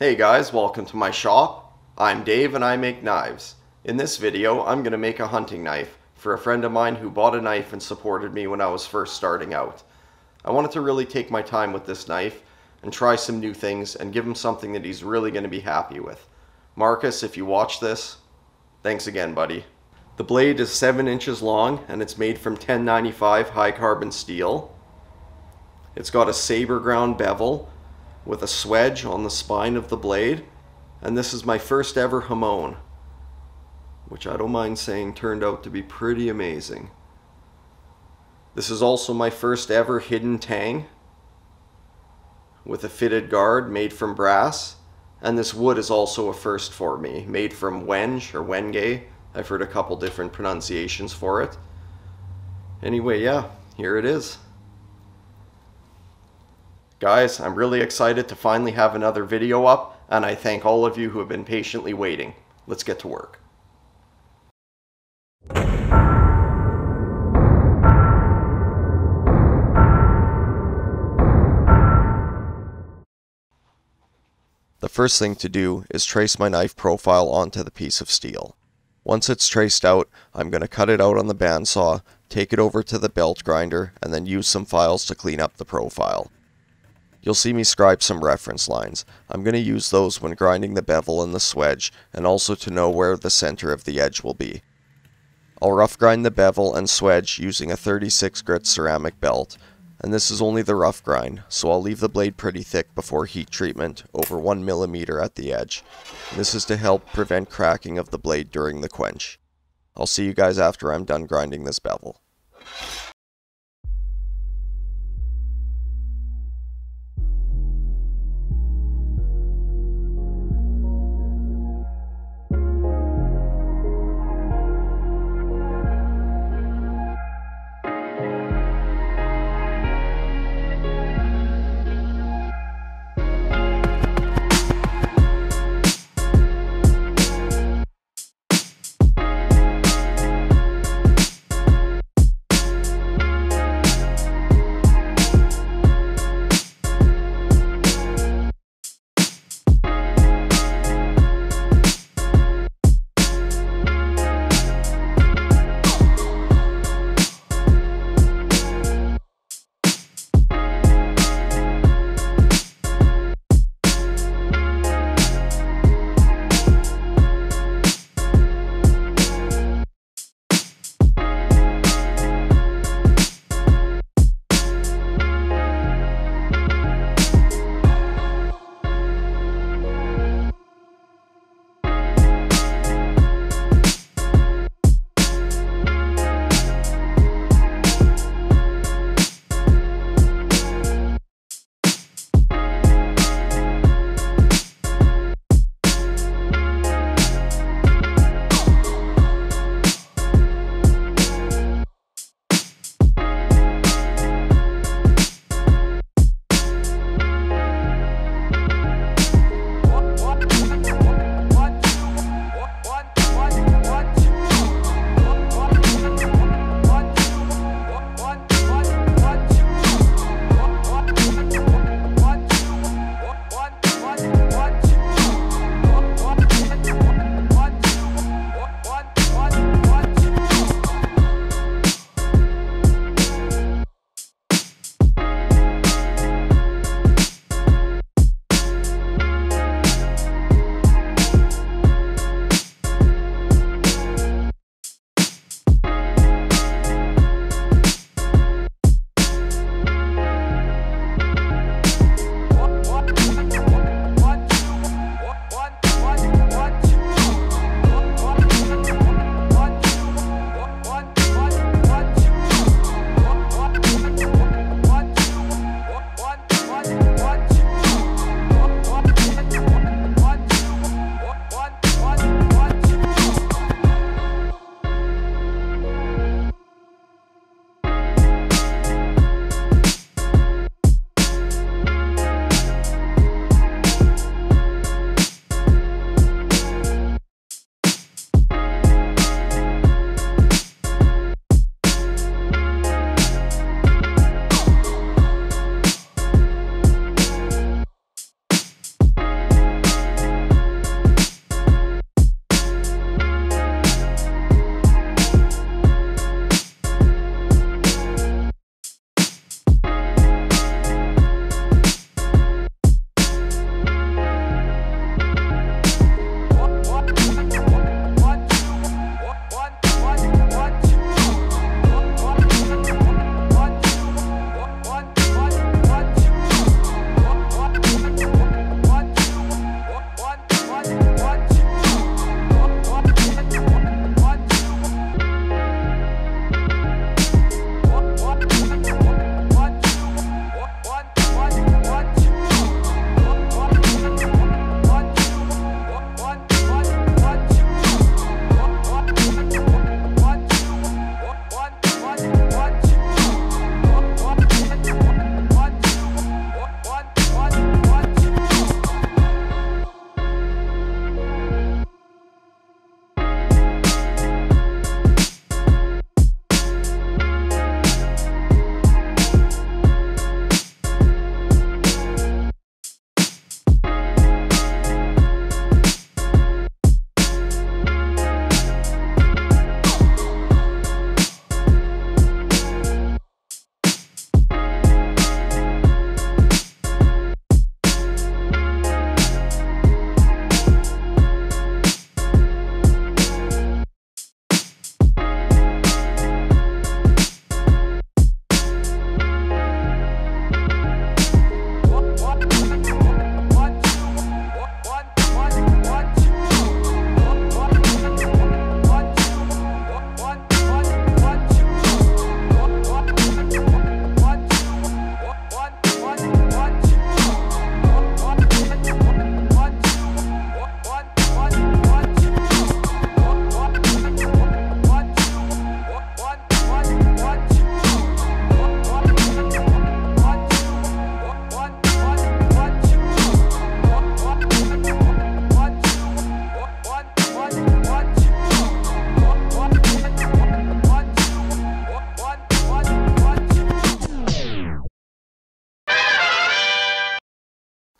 Hey guys, welcome to my shop. I'm Dave and I make knives. In this video, I'm going to make a hunting knife for a friend of mine who bought a knife and supported me when I was first starting out. I wanted to really take my time with this knife and try some new things and give him something that he's really going to be happy with. Marcus, if you watch this, thanks again, buddy. The blade is 7 inches long and it's made from 1095 high carbon steel. It's got a saber ground bevel with a swedge on the spine of the blade. And this is my first ever Hamon, which I don't mind saying turned out to be pretty amazing. This is also my first ever hidden tang with a fitted guard made from brass. And this wood is also a first for me, made from wenge or wenge. I've heard a couple different pronunciations for it. Anyway, yeah, here it is. Guys, I'm really excited to finally have another video up, and I thank all of you who have been patiently waiting. Let's get to work. The first thing to do is trace my knife profile onto the piece of steel. Once it's traced out, I'm going to cut it out on the bandsaw, take it over to the belt grinder, and then use some files to clean up the profile. You'll see me scribe some reference lines. I'm going to use those when grinding the bevel and the swedge, and also to know where the center of the edge will be. I'll rough grind the bevel and swedge using a 36 grit ceramic belt, and this is only the rough grind, so I'll leave the blade pretty thick before heat treatment, over 1mm at the edge. This is to help prevent cracking of the blade during the quench. I'll see you guys after I'm done grinding this bevel.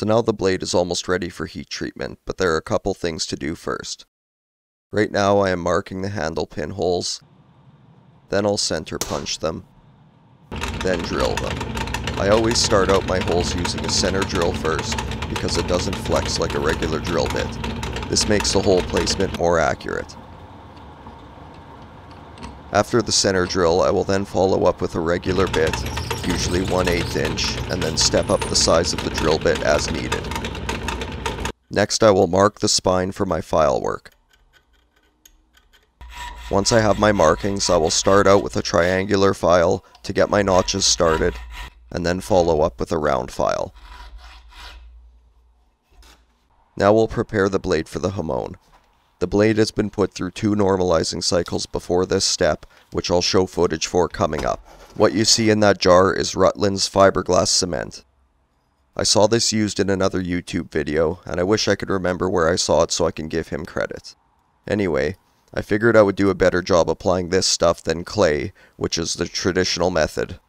So now the blade is almost ready for heat treatment, but there are a couple things to do first. Right now I am marking the handle pin holes, then I'll center punch them, then drill them. I always start out my holes using a center drill first, because it doesn't flex like a regular drill bit. This makes the hole placement more accurate. After the center drill, I will then follow up with a regular bit, usually 1 8 inch, and then step up the size of the drill bit as needed. Next I will mark the spine for my file work. Once I have my markings, I will start out with a triangular file to get my notches started, and then follow up with a round file. Now we'll prepare the blade for the hamon. The blade has been put through two normalizing cycles before this step, which I'll show footage for coming up. What you see in that jar is Rutland's fiberglass cement. I saw this used in another YouTube video, and I wish I could remember where I saw it so I can give him credit. Anyway, I figured I would do a better job applying this stuff than clay, which is the traditional method.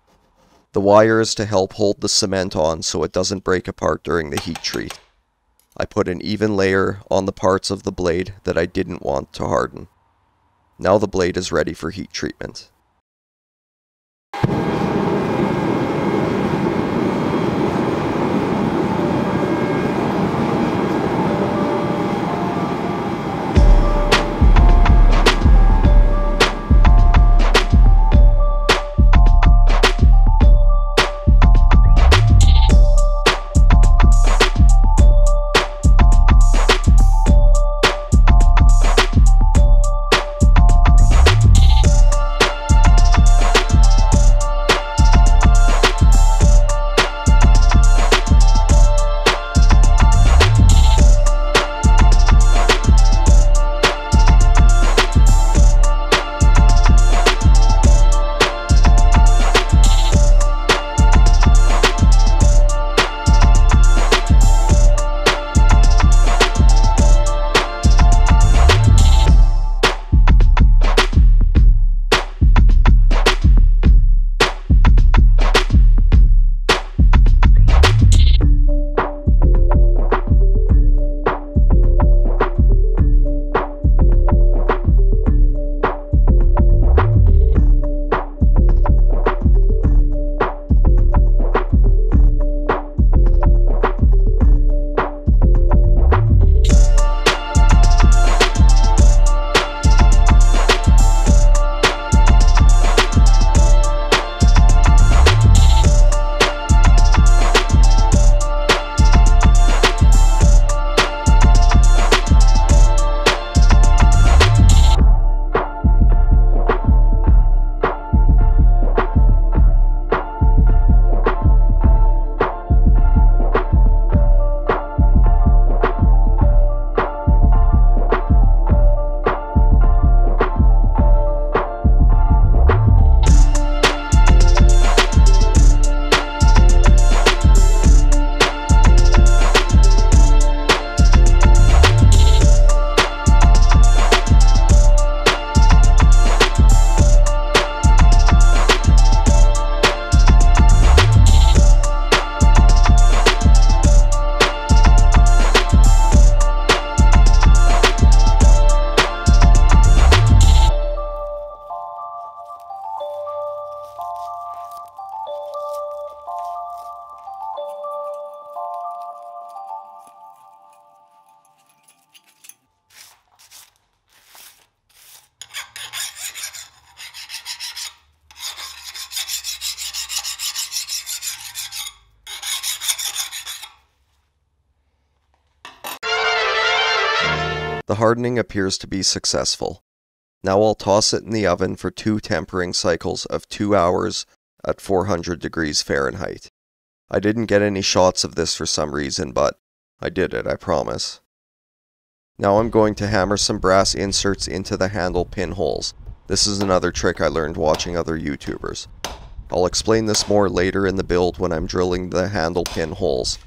The wire is to help hold the cement on so it doesn't break apart during the heat treat. I put an even layer on the parts of the blade that I didn't want to harden. Now the blade is ready for heat treatment. The hardening appears to be successful. Now I'll toss it in the oven for two tempering cycles of 2 hours at 400 degrees Fahrenheit. I didn't get any shots of this for some reason, but I did it, I promise. Now I'm going to hammer some brass inserts into the handle pin holes. This is another trick I learned watching other YouTubers. I'll explain this more later in the build when I'm drilling the handle pin holes.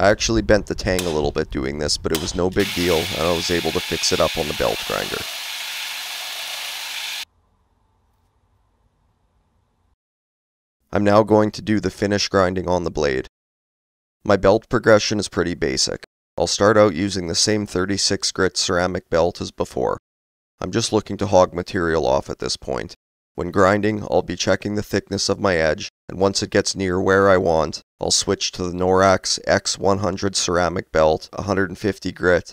I actually bent the tang a little bit doing this, but it was no big deal, and I was able to fix it up on the belt grinder. I'm now going to do the finish grinding on the blade. My belt progression is pretty basic. I'll start out using the same 36 grit ceramic belt as before. I'm just looking to hog material off at this point. When grinding, I'll be checking the thickness of my edge, and once it gets near where I want, I'll switch to the Norax X100 ceramic belt, 150 grit.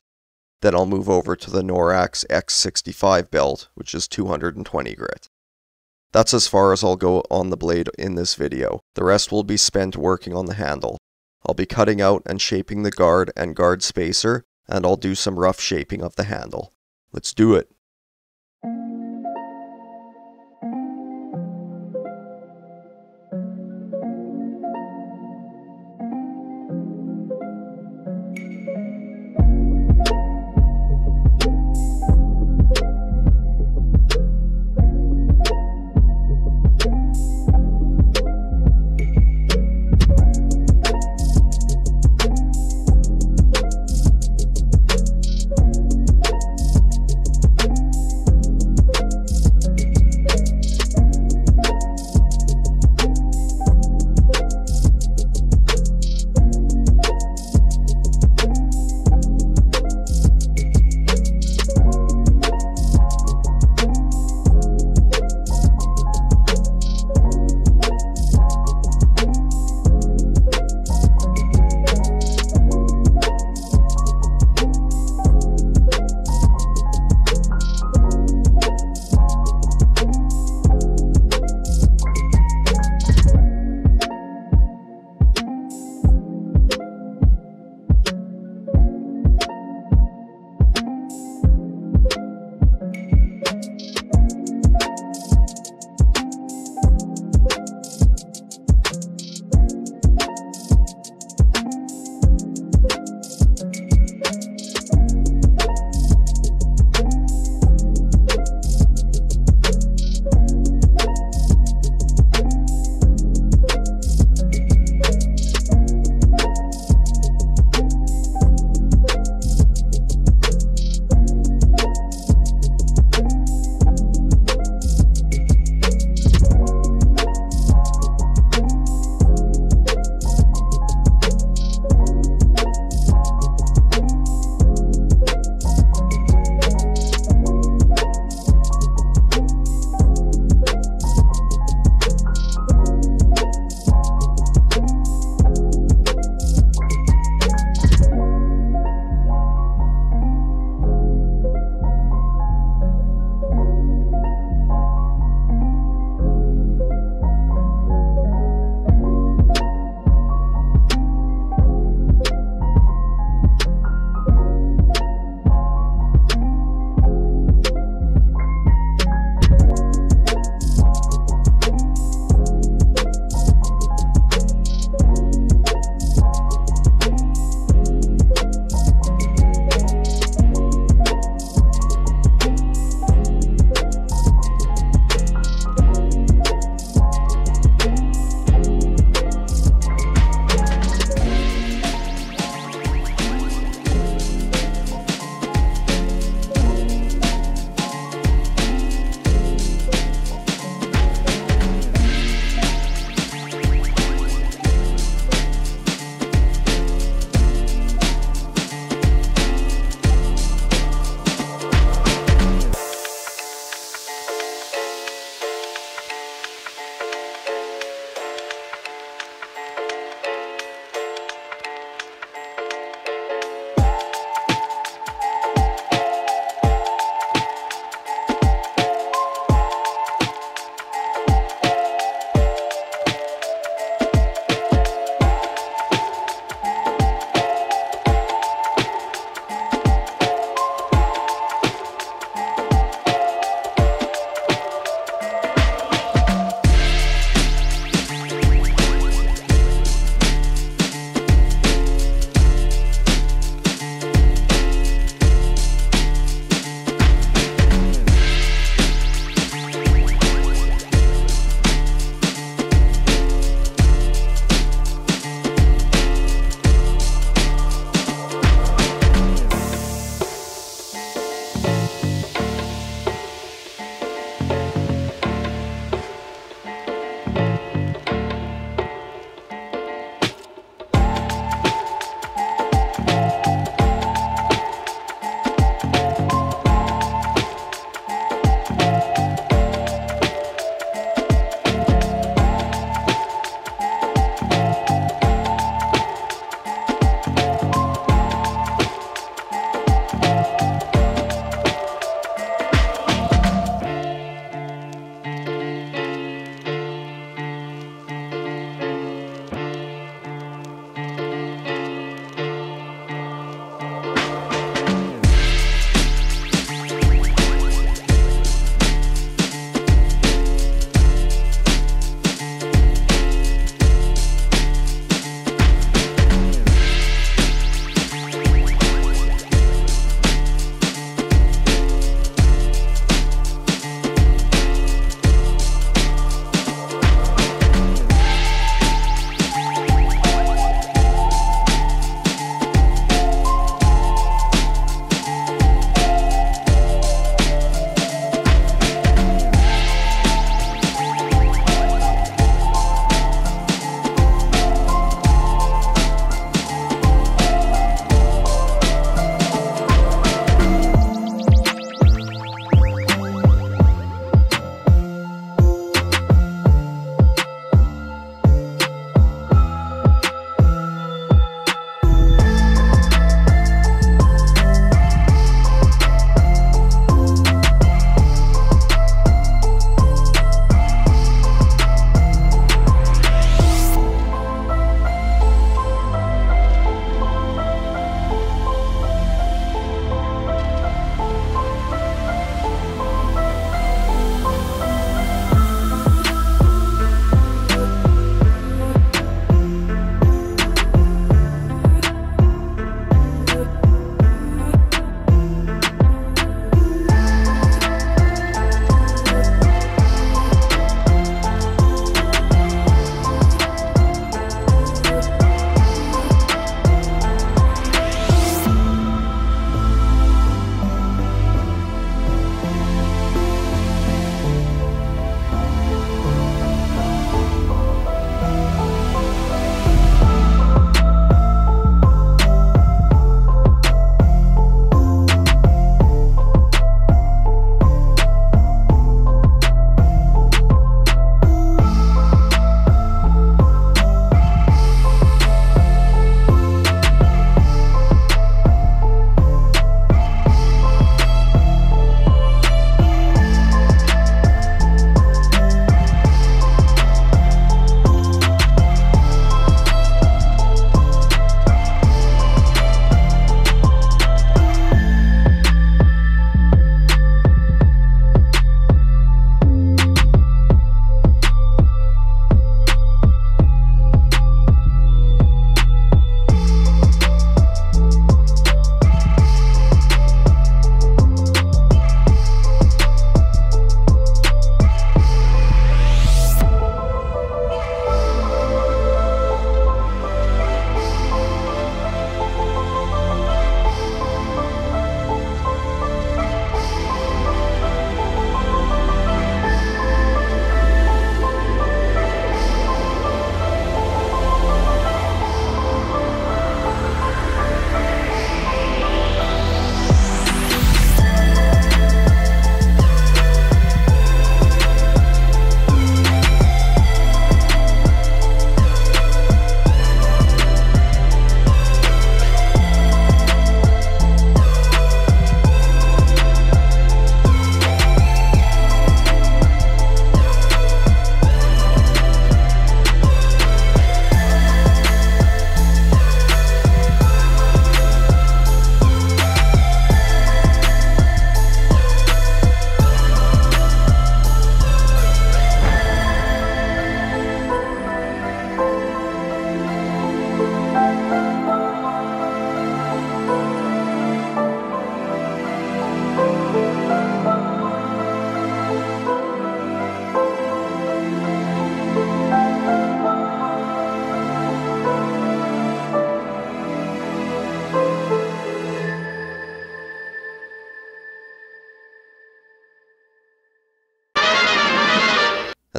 Then I'll move over to the Norax X65 belt, which is 220 grit. That's as far as I'll go on the blade in this video. The rest will be spent working on the handle. I'll be cutting out and shaping the guard and guard spacer, and I'll do some rough shaping of the handle. Let's do it.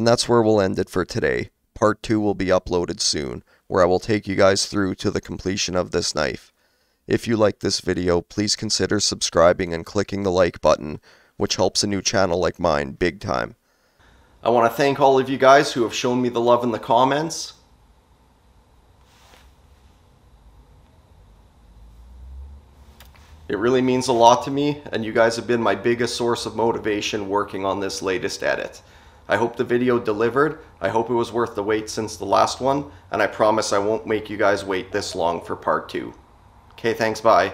That's where we'll end it for today. Part 2 will be uploaded soon, where I will take you guys through to the completion of this knife. If you like this video, please consider subscribing and clicking the like button, which helps a new channel like mine big time. I want to thank all of you guys who have shown me the love in the comments. It really means a lot to me, and you guys have been my biggest source of motivation working on this latest edit. I hope the video delivered, I hope it was worth the wait since the last one, and I promise I won't make you guys wait this long for part 2. Okay, thanks, bye.